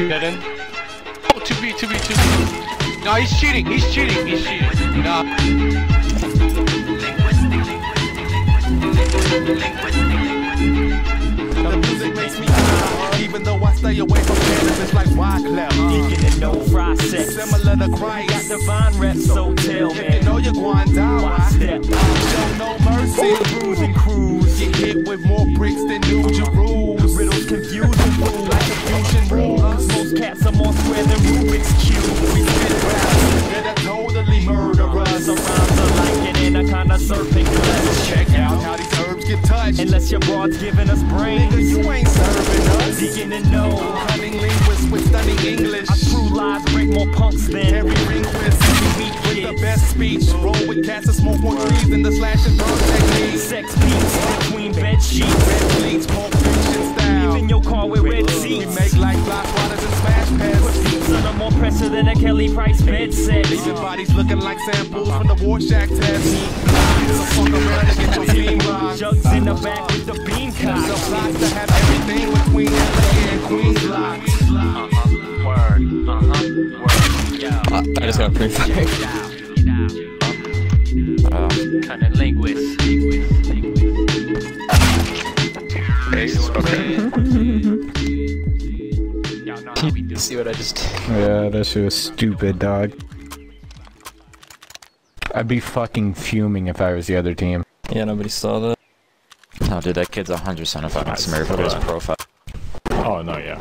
shoot at. Oh, 2B, 2B, 2B. No, he's cheating. He's cheating. He's cheating. No. The music makes me high, even though I stay away from cannabis like Wyclef. Deacon and Kno process. Similar to Got divine reps, so tell If you know you're going down, Why why? step Show no mercy. Cruising cruise. Get hit with more bricks than New Jerusalem. Cats are more square than Rubik's Cube. We spit raps that are totally murderous. Some rhymes are like an anaconda serpent glass. Check out how these herbs get touched. Unless your broad's giving us brains. Nigga, you ain't serving us. Deacon and Kno. Cunning linguist with stunning English. Our true lies break more punks than Every linguist with the best speech. Roll with cats and smoke more trees than the slash and burn technique. sex beats between bed sheets. Red bleach, pulp fiction style. Even your car with red under than a Kelly Price bed set. Leaving bodies looking like samples from the Rorschach test. So fuck around and get your team rocked. Jugs in the back with the bean So cock. plots to have everything with Queen and Queen's locked. Word. Uh-huh. Word. Yeah. I, I just got pretty fire. Kind of linguist. Linguist. Linguist. Okay. Y'all know how we do. See what I just Yeah, that shit was stupid, dog. I'd be fucking fuming if I was the other team. Yeah, nobody saw that. No, dude, that kid's 100% a fucking Nice. smurf. Look at his profile. Oh, no, yeah.